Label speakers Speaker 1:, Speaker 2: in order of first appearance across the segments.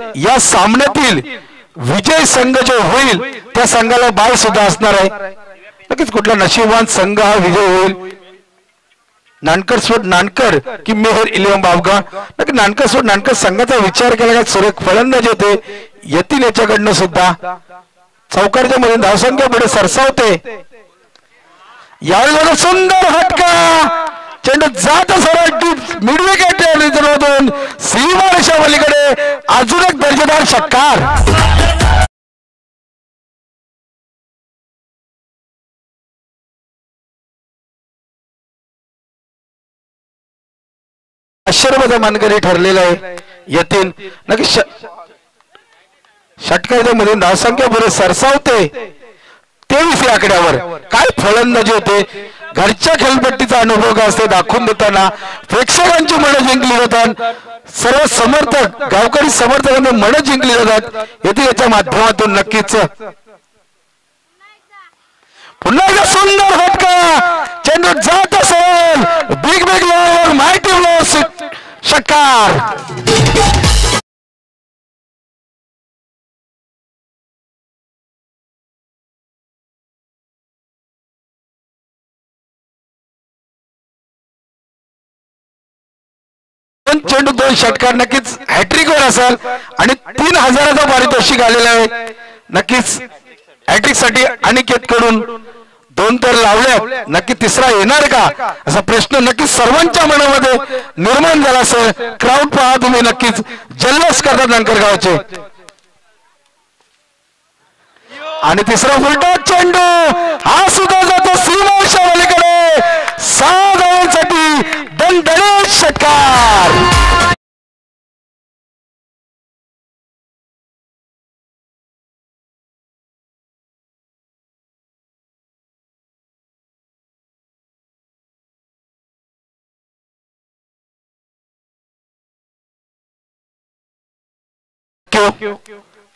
Speaker 1: या सामन्यातील विजय संघ जो होईल त्या संघाला बाय सुद्धा असणार आहे. नक्कीच कुठला नशीबवान संघ हा विजय होईल. नानकर सोड नानकर कि मेहर इलेवन बाबगा नक्की नानकर सोड नानकर संघाचा विचार केला का सुरेख फलंदाज होते येतील याच्याकडनं सुद्धा. चौकारच्या मध्ये धावसंख्या पुढे सरसावते. यावेळी सुंदर हटका. चेंडू जात सरळ मिडवे रिझर्वमधून सीमा दोन सी अजून एक दर्जेदार षटकार. आश्चर्यमध्ये मानकरी ठरलेला आहे. येतील नक्की ष- षटकाच्या मध्ये धावसंख्या पुढे सरसावते. तेवीस या आकड्यावर. काय फलंदाजी होते? घरच्या खेळपट्टीचा अनुभव काय असते दाखवून देताना प्रेक्षकांची मनं जिंकली जातात. सर्व समर्थक गावकरी समर्थकांनी मनं जिंकली जातात. येथे याच्या माध्यमातून नक्कीच. पुन्हा एकदा सुंदर फटका. चेंडू जात असेल. बिग बिग लॉवर माहिती लॉस षटकार दोन चेंडू दोन षटकार नक्कीच हॅट्रिक वर असेल. आणि तीन हजाराचा पारितोषिक आलेला आहे. नक्कीच हॅट्रिकसाठी अनिकेत कडून दोन तर लावले नक्की तिसरा येणार का? असा प्रश्न नक्कीच सर्वांच्या मनामध्ये निर्माण झाला असेल. क्राऊड पहा तुम्ही नक्कीच. जल्लोष करतात नांकर गावचे. आणि तिसरा फुलटो चेंडू. हा सुद्धा जातो सीमांच्या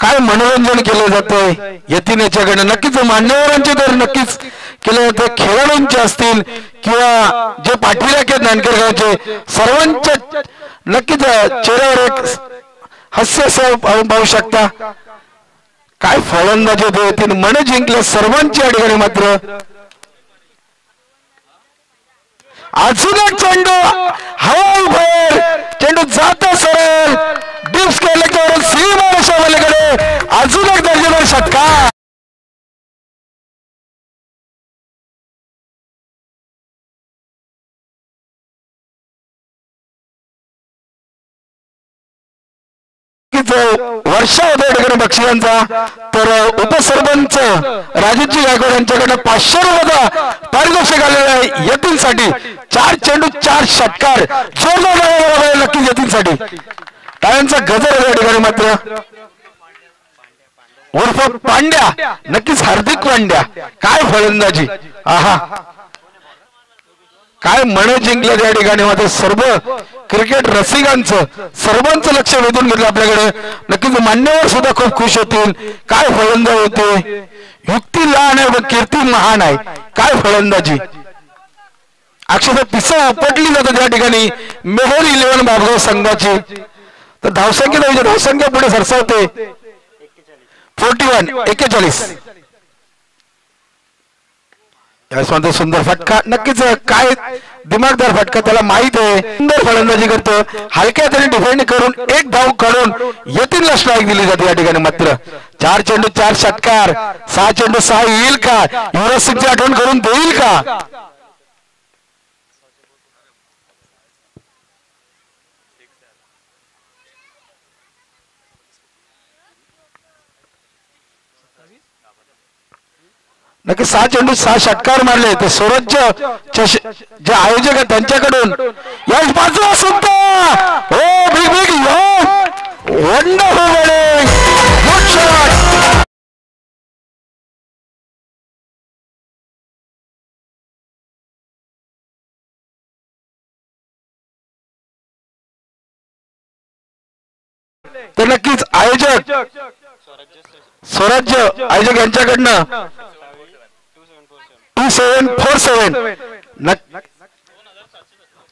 Speaker 1: काय मनोरंजन केलं जातंय? यतीन याच्याकडनं नक्कीच हो, मान्यवरांचे तर नक्कीच केलं जातं. खेळाडूंचे असतील किंवा जे पाठविले आहेत नानकर गावचे सर्वांच्या नक्कीच चेहऱ्यावर एक हास्य असं पाहू पाहू शकता. काय फलंदाजी होते यतीन. मन जिंकले सर्वांची या ठिकाणी मात्र. अजून एक चेंडू. हवा बाहेर चेंडू जात सरळ अजून एक दर्जेदार षटकार. वर्षा उदयकडे बक्षिसांचा तर उपसरपंच राजूजी गायकवाड यांच्याकडे पाचशे रुपयाचा पारितोषिक आलेला आहे यतींसाठी. चार चेंडू चार षटकार. जोरदार नक्की यतींसाठी. टाळ्यांचा गजर आहे या ठिकाणी मात्र. उर्फ पांड्या. नक्कीच हार्दिक पांड्या. काय फलंदाजी. आहा. काय मन जिंकलं त्या ठिकाणी. मात्र सर्व क्रिकेट रसिकांचं सर्वांचं लक्ष वेधून घेतलं आपल्याकडे. नक्कीच मान्यवर सुद्धा खूप खुश होतील. काय फलंदाज होते? युक्ती लहान आहे व कीर्ती महान आहे. काय फलंदाजी? अक्षरशः पिसं उपटली जातात त्या ठिकाणी. मेहर इलेव्हन बाबगाव संघाची. तर धावसंख्या म्हणजे धावसंख्या पुढे सरसावते. फोर्टी वन एक्केचाळीस यावेळेस सुंदर फटका. नक्कीच काय दिमागदार फटका त्याला माहीत आहे. सुंदर फलंदाजी करतो. हलक्या तरी डिफेंड करून एक धाव काढून यतीनला स्ट्राईक दिली जाते या ठिकाणी मात्र. चार चेंडू चार षटकार. सहा चेंडू सहा येईल का? युवराज सिंगची आठवण करून देईल का? नक्की सहा चेंडू सहा षटकार मारले ते स्वराज्य जे आयोजक आहेत त्यांच्याकडून. यश बाजूला सुद्धा हो बिग बिग वंडर तर नक्कीच आयोजक स्वराज्य आयोजक यांच्याकडनं सेवन फोर सेवन.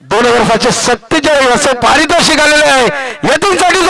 Speaker 1: दोन हजार सातशे सत्तेचाळीस असं पारितोषिक आलेलं आहे. येथील साठी